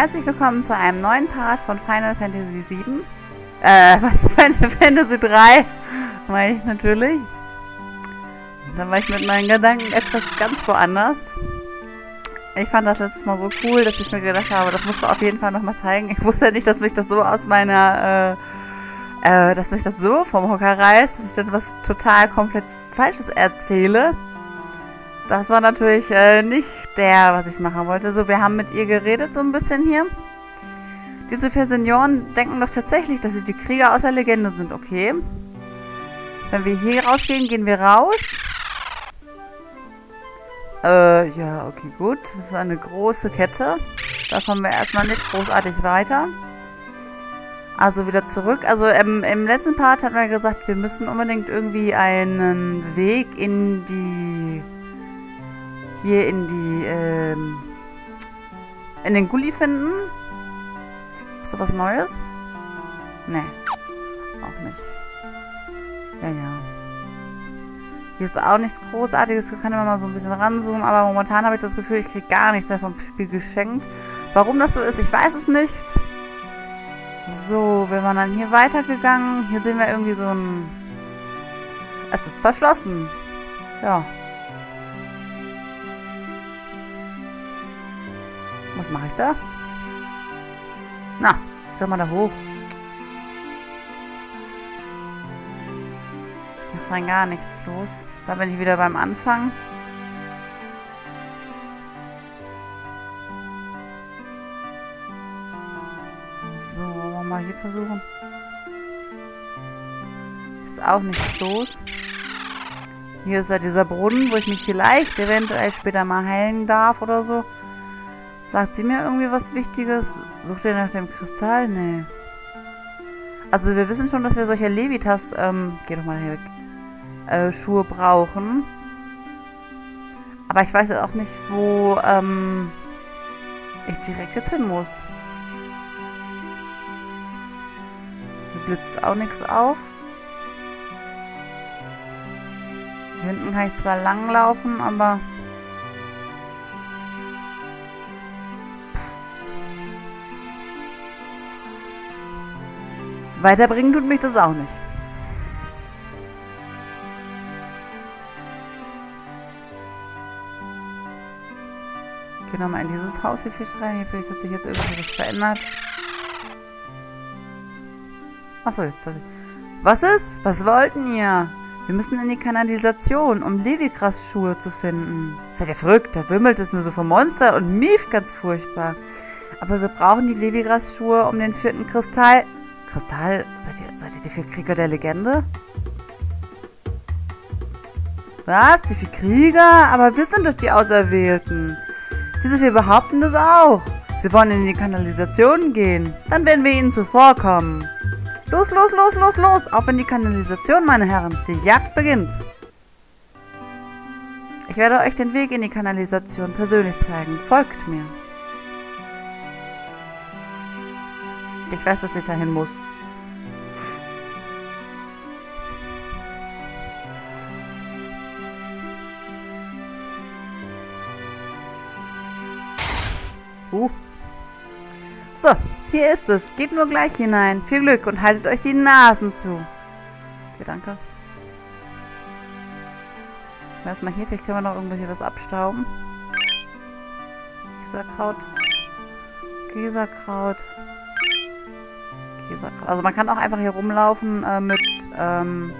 herzlich willkommen zu einem neuen Part von Final Fantasy VII. Äh, Final Fantasy 3, meine ich natürlich. Da war ich mit meinen Gedanken etwas ganz woanders. Ich fand das letztes Mal so cool, dass ich mir gedacht habe, das musst du auf jeden Fall nochmal zeigen. Ich wusste nicht, dass mich das so aus meiner, äh, äh, dass mich das so vom Hocker reißt, dass ich dann was total komplett Falsches erzähle. Das war natürlich äh, nicht der, was ich machen wollte. So, wir haben mit ihr geredet so ein bisschen hier. Diese vier Senioren denken doch tatsächlich, dass sie die Krieger aus der Legende sind, okay? Wenn wir hier rausgehen, gehen wir raus. Äh, ja, okay, gut. Das ist eine große Kette. Da kommen wir erstmal nicht großartig weiter. Also wieder zurück. Also im, im letzten Part hat man gesagt, wir müssen unbedingt irgendwie einen Weg in die hier in die, ähm, in den Gully finden. Ist da was Neues? Nee. Auch nicht. Ja, ja. Hier ist auch nichts Großartiges. Ich kann immer mal so ein bisschen ranzoomen. Aber momentan habe ich das Gefühl, ich kriege gar nichts mehr vom Spiel geschenkt. Warum das so ist, ich weiß es nicht. So, wir waren dann hier weitergegangen. Hier sehen wir irgendwie so ein... Es ist verschlossen. Ja. Was mache ich da? Na, schau mal da hoch. Ist rein gar nichts los. Da bin ich wieder beim Anfang. So, wollen wir mal hier versuchen. Ist auch nichts los. Hier ist ja dieser Brunnen, wo ich mich vielleicht eventuell später mal heilen darf oder so. Sagt sie mir irgendwie was Wichtiges? Sucht ihr nach dem Kristall? Nee. Also wir wissen schon, dass wir solche Levitas, ähm, geh doch mal hier weg, äh, Schuhe brauchen. Aber ich weiß jetzt auch nicht, wo, ähm, ich direkt jetzt hin muss. Hier blitzt auch nichts auf. Hinten kann ich zwar langlaufen, aber... Weiterbringen tut mich das auch nicht. Gehen wir mal in dieses Haus hier vielleicht rein. Hier vielleicht hat sich jetzt irgendwas verändert. Achso, jetzt. Sorry. Was ist? Was wollten ihr? Wir müssen in die Kanalisation, um Levikras-Schuhe zu finden. Seid ihr verrückt? Da wimmelt es nur so vom Monster und mieft ganz furchtbar. Aber wir brauchen die Levikras-Schuhe, um den vierten Kristall Kristall, seid ihr, seid ihr die vier Krieger der Legende? Was? Die vier Krieger? Aber wir sind doch die Auserwählten. Diese vier behaupten das auch. Sie wollen in die Kanalisation gehen. Dann werden wir ihnen zuvorkommen. Los, los, los, los, los. Auf in die Kanalisation, meine Herren. Die Jagd beginnt. Ich werde euch den Weg in die Kanalisation persönlich zeigen. Folgt mir. Ich weiß, dass ich dahin muss. Uh. So, hier ist es. Geht nur gleich hinein. Viel Glück und haltet euch die Nasen zu. Okay, danke. Erstmal hier, vielleicht können wir noch irgendwo hier was abstauben. Käserkraut. Käserkraut. Käserkraut. Also man kann auch einfach hier rumlaufen äh, mit, ähm,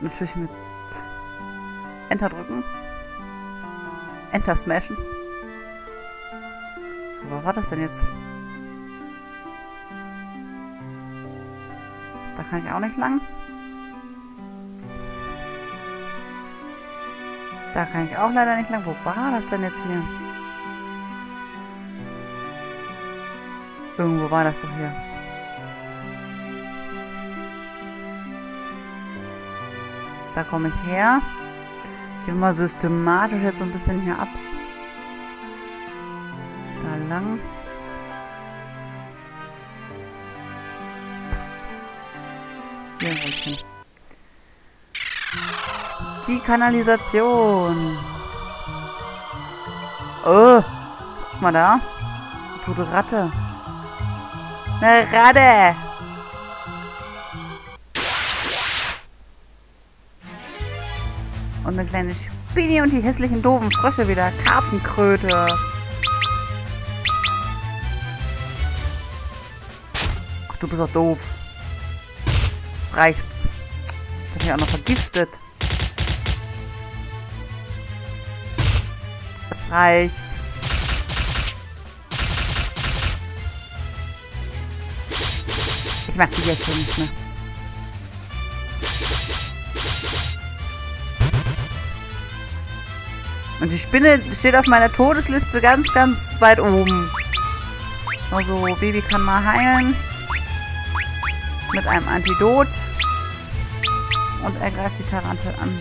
natürlich mit Enter drücken. Enter smashen. So, wo war das denn jetzt? Da kann ich auch nicht lang. Da kann ich auch leider nicht lang. Wo war das denn jetzt hier? Irgendwo war das doch hier. Da komme ich her. Gehen wir mal systematisch jetzt so ein bisschen hier ab. Da lang. Hier hin. Die Kanalisation. Oh, mal da. Du Ratte. Eine Ratte. Und eine kleine Spinni und die hässlichen doofen Frösche wieder. Karpfenkröte. Ach, du bist doch doof. Jetzt reicht's. Das ist auch noch vergiftet. Es reicht. Ich mag die jetzt schon nicht mehr. Und die Spinne steht auf meiner Todesliste ganz, ganz weit oben. Also, Baby kann mal heilen. Mit einem Antidot. Und er greift die Tarantel an.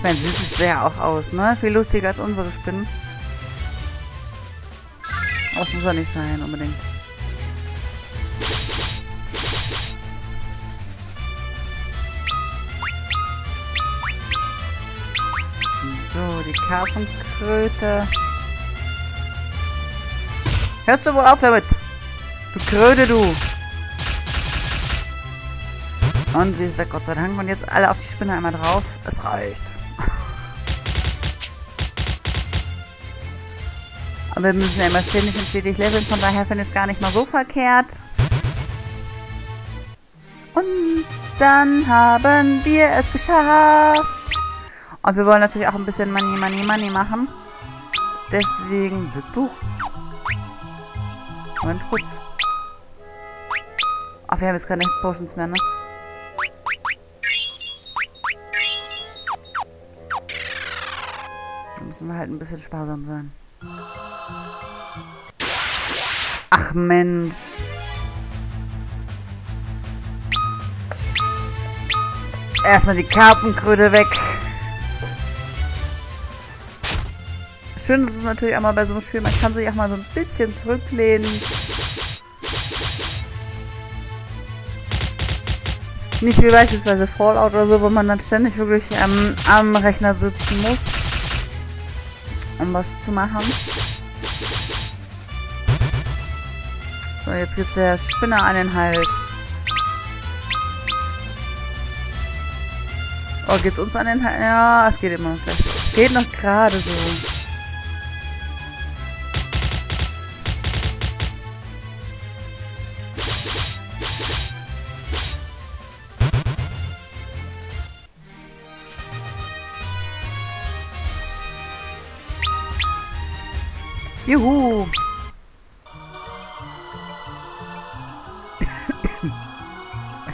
Ich sie sieht sehr auch aus, ne? Viel lustiger als unsere Spinnen. Aber es muss ja nicht sein, unbedingt. So, die Karpfenkröte. Hörst du wohl auf damit? Du Kröte, du. Und sie ist weg, Gott sei Dank. Und jetzt alle auf die Spinne einmal drauf. Es reicht. Und wir müssen ja immer ständig und stetig leveln, von daher finde ich es gar nicht mal so verkehrt. Und dann haben wir es geschafft. Und wir wollen natürlich auch ein bisschen Money, Money, Money machen. Deswegen... Buch. Moment, kurz. Ach, wir haben jetzt keine Potions mehr, ne? Da müssen wir halt ein bisschen sparsam sein. Ach Mensch. Erstmal die Karpfenkröte weg. Schön ist es natürlich auch mal bei so einem Spiel, man kann sich auch mal so ein bisschen zurücklehnen. Nicht wie beispielsweise Fallout oder so, wo man dann ständig wirklich ähm, am Rechner sitzen muss, um was zu machen. So, jetzt geht's der Spinner an den Hals. Oh, geht's uns an den Hals? Ja, es geht immer noch gleich. Es geht noch gerade so. Juhu!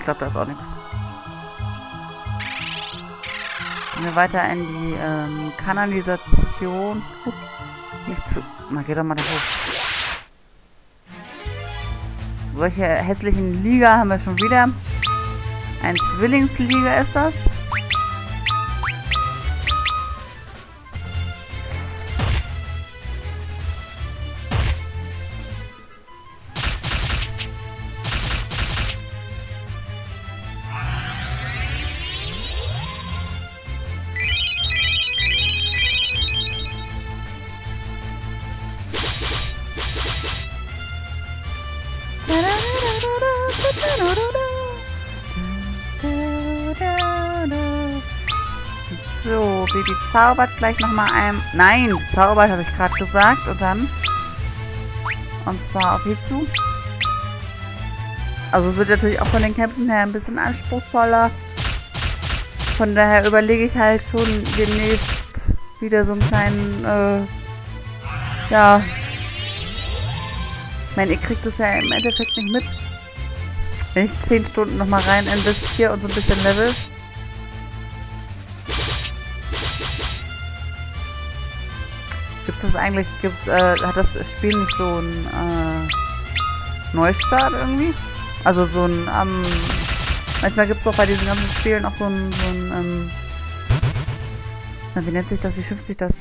Glaube, da ist auch nichts. Gehen wir weiter in die ähm, Kanalisation. Uh, nicht zu... Na, geh doch mal da hoch. Solche hässlichen Liga haben wir schon wieder. Ein Zwillingsliga ist das. So, Baby zaubert gleich nochmal ein... Nein, zaubert habe ich gerade gesagt. Und dann... Und zwar auf zu. Also es wird natürlich auch von den Kämpfen her ein bisschen anspruchsvoller. Von daher überlege ich halt schon demnächst wieder so einen kleinen, äh, ja. Ich meine, ihr kriegt es ja im Endeffekt nicht mit. Wenn ich 10 Stunden nochmal rein investiere und so ein bisschen level. Gibt es das eigentlich, gibt, äh, hat das Spiel nicht so einen äh, Neustart irgendwie? Also so ein, ähm, manchmal gibt es doch bei diesen ganzen Spielen auch so ein, so ein ähm, na, wie nennt sich das, wie schimpft sich das?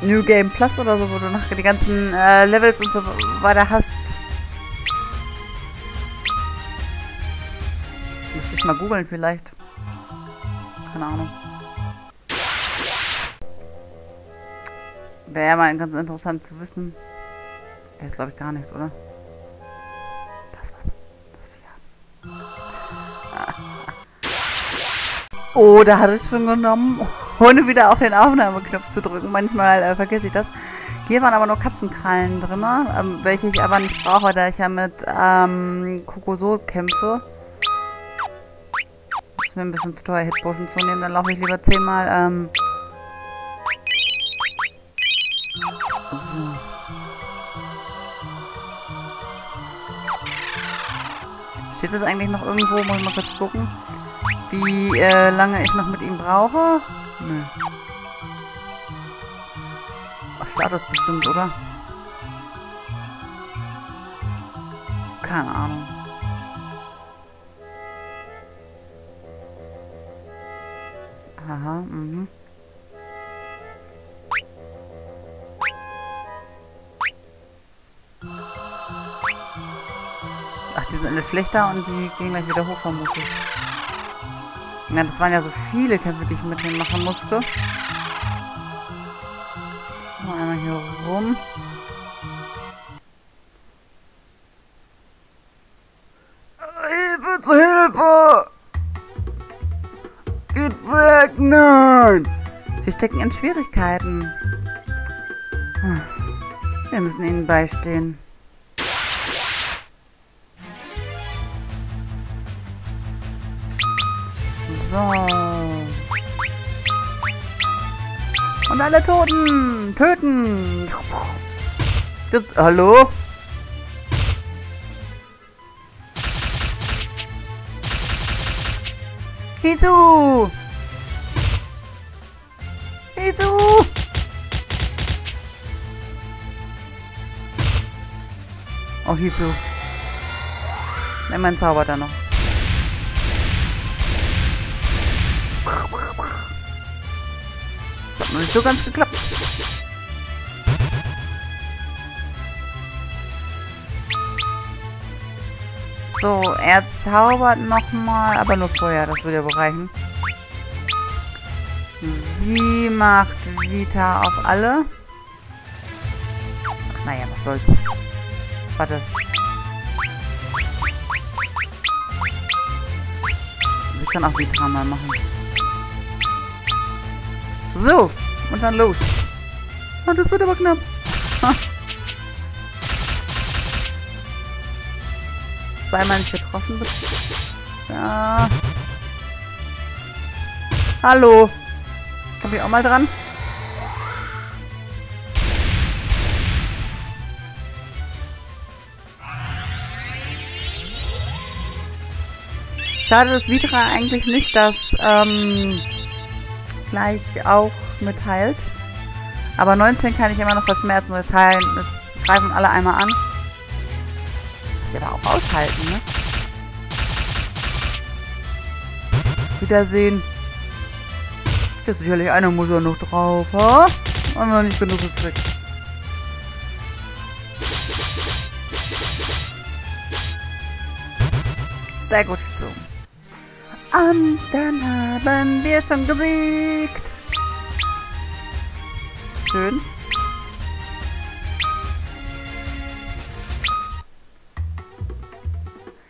New Game Plus oder so, wo du noch die ganzen äh, Levels und so weiter hast. ich mal googeln vielleicht. Keine Ahnung. Wäre ja mal ganz interessant zu wissen. Er ist, glaube ich, gar nichts, oder? Das was. Das haben. Oh, da hatte ich schon genommen, ohne wieder auf den Aufnahmeknopf zu drücken. Manchmal äh, vergesse ich das. Hier waren aber nur Katzenkrallen drin, ähm, welche ich aber nicht brauche, da ich ja mit ähm, Kokoso kämpfe. Ist mir ein bisschen zu teuer, Hitpotion zu nehmen. Dann laufe ich lieber zehnmal ähm, Steht das eigentlich noch irgendwo? Muss ich mal kurz gucken. Wie äh, lange ich noch mit ihm brauche? Nö. Ach, Status bestimmt, oder? Keine Ahnung. Aha, mhm. Ach, die sind alle schlechter und die gehen gleich wieder hoch vermutlich. Ja, das waren ja so viele Kämpfe, die ich mit denen machen musste. So, einmal hier rum. Hilfe zu Hilfe! Geht weg, nein! Sie stecken in Schwierigkeiten. Wir müssen ihnen beistehen. So. Und alle Toten! Töten! Jetzt, hallo? Hizu! Hizu! Oh, Hizu. Nimm meinen Zauber da noch. Nicht so ganz geklappt. So, er zaubert nochmal, aber nur vorher, das würde ja wohl reichen. Sie macht Vita auf alle. Ach, naja, was soll's. Warte. Sie kann auch Vita mal machen. So, und dann los. Oh, das wird aber knapp. Zweimal nicht getroffen. Ja. Hallo. Komm ich auch mal dran? Schade, dass Vitra eigentlich nicht das ähm, gleich auch mitteilt. Aber 19 kann ich immer noch verschmerzen. Jetzt, heilen, jetzt greifen alle einmal an. Was sie aber auch aushalten, ne? Wiedersehen. Jetzt sicherlich einer muss ja noch drauf, ha? Haben wir noch nicht genug gekriegt. Sehr gut. Und dann haben wir schon gesiegt. Schön.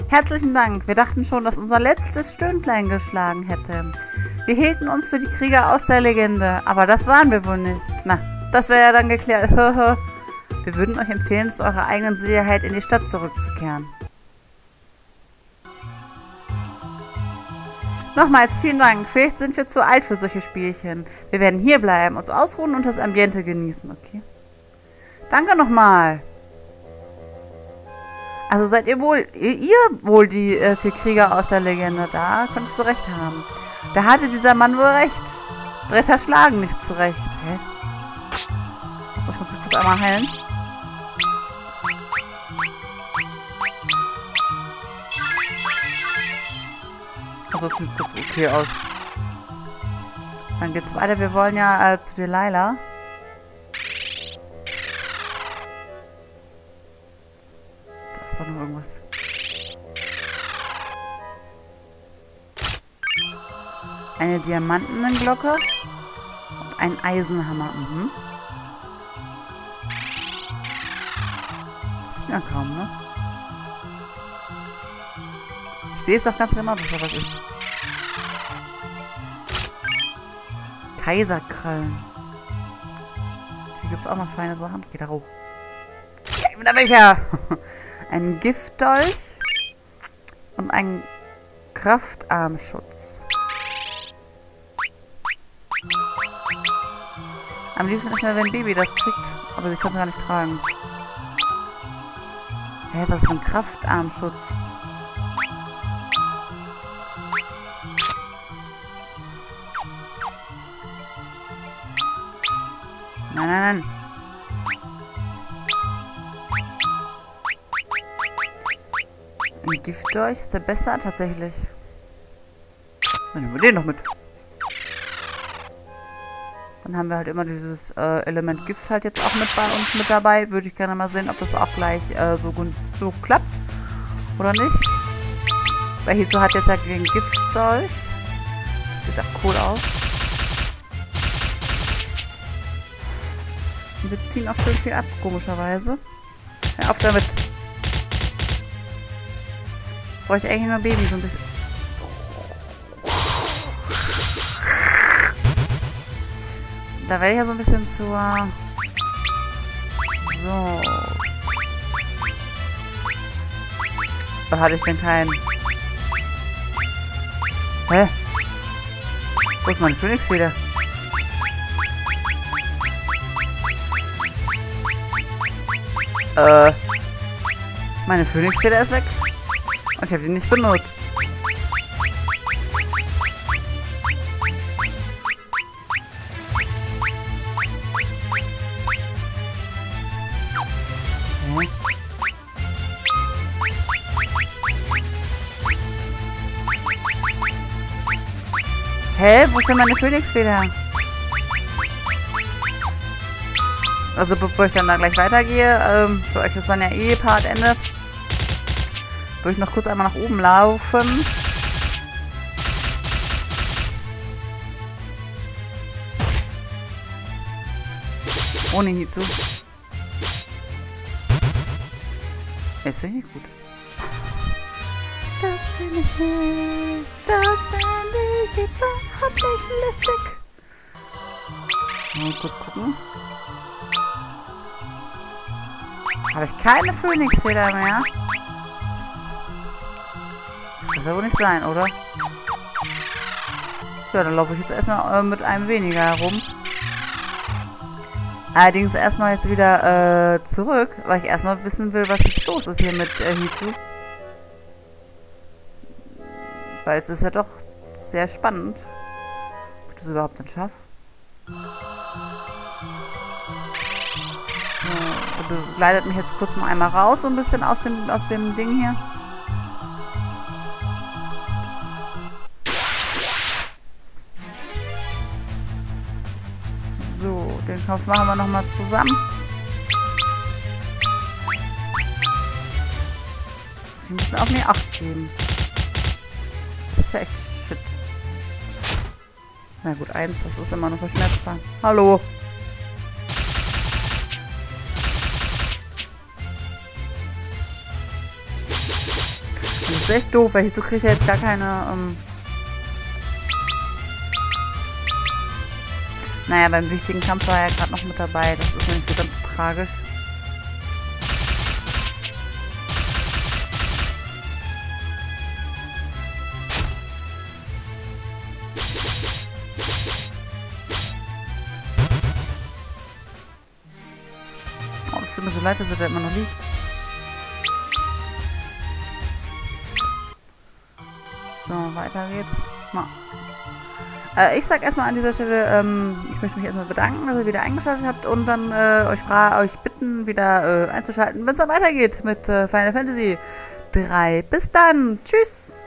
Herzlichen Dank. Wir dachten schon, dass unser letztes Stündlein geschlagen hätte. Wir hielten uns für die Krieger aus der Legende, aber das waren wir wohl nicht. Na, das wäre ja dann geklärt. wir würden euch empfehlen, zu eurer eigenen Sicherheit in die Stadt zurückzukehren. Nochmals vielen Dank. Vielleicht sind wir zu alt für solche Spielchen. Wir werden hier bleiben, uns ausruhen und das Ambiente genießen, okay? Danke nochmal. Also seid ihr wohl, ihr wohl die äh, vier Krieger aus der Legende. Da könntest du recht haben. Da hatte dieser Mann wohl recht. Bretter schlagen nicht zurecht. Hä? Achso, ich muss mich kurz einmal heilen. Das sieht ganz okay aus. Dann geht's weiter. Wir wollen ja äh, zu Delilah. Da ist doch noch irgendwas. Eine Diamantenglocke und ein Eisenhammer. Mhm. Das ist ja kaum, ne? Ich sehe es doch ganz genau, dass da was ist. Kaiserkrallen. Hier gibt es auch noch feine Sachen. Geh da hoch. Da welcher! ein Giftdolch und ein Kraftarmschutz. Am liebsten ist mir, wenn Baby das kriegt, aber sie kann es gar nicht tragen. Hä, was ist ein Kraftarmschutz? Nein, nein, nein. Ein Giftdolch ist der besser tatsächlich. Dann nehmen wir den noch mit. Dann haben wir halt immer dieses äh, Element Gift halt jetzt auch mit bei uns mit dabei. Würde ich gerne mal sehen, ob das auch gleich äh, so, so klappt. Oder nicht. Weil hierzu hat jetzt ja gegen Giftdolch. Das sieht auch cool aus. Und wir ziehen auch schön viel ab, komischerweise. Hör auf damit. Brauche ich eigentlich nur Baby so ein bisschen. Da werde ich ja so ein bisschen zur... So. Da hatte ich denn keinen... Hä? Wo ist mein Phoenix wieder? Äh. Meine Phoenix-Feder ist weg. Und ich habe die nicht benutzt. Hä? Wo ist denn meine Phoenix-Feder? Also bevor ich dann da gleich weitergehe, ähm, für euch ist dann ja eh Part Ende, würde ich noch kurz einmal nach oben laufen. Ohne Hizu. Jetzt finde ich gut. Das finde ich nicht. Das finde ich überhaupt nicht lustig. Mal kurz gucken. Habe ich keine Phönixfeder mehr? Das kann ja wohl nicht sein, oder? Tja, dann laufe ich jetzt erstmal äh, mit einem weniger herum. Allerdings erstmal jetzt wieder äh, zurück, weil ich erstmal wissen will, was jetzt los ist hier mit äh, Hizu. Weil es ist ja doch sehr spannend, ob ich das überhaupt dann schaffe. Begleitet mich jetzt kurz mal einmal raus, so ein bisschen aus dem, aus dem Ding hier. So, den Kauf machen wir nochmal zusammen. Sie müssen auf mir Acht geben. Echt shit. Na gut, eins, das ist immer noch verschmerzbar. Hallo. Ist echt doof, weil hierzu kriege ich ja jetzt gar keine... Ähm naja, beim wichtigen Kampf war er gerade noch mit dabei. Das ist ja nicht so ganz tragisch. Oh, es tut so leid, dass da immer noch liegt. So, weiter geht's. Äh, ich sag erstmal an dieser Stelle, ähm, ich möchte mich erstmal bedanken, dass ihr wieder eingeschaltet habt und dann äh, euch, euch bitten, wieder äh, einzuschalten, wenn es dann weitergeht mit äh, Final Fantasy 3. Bis dann. Tschüss.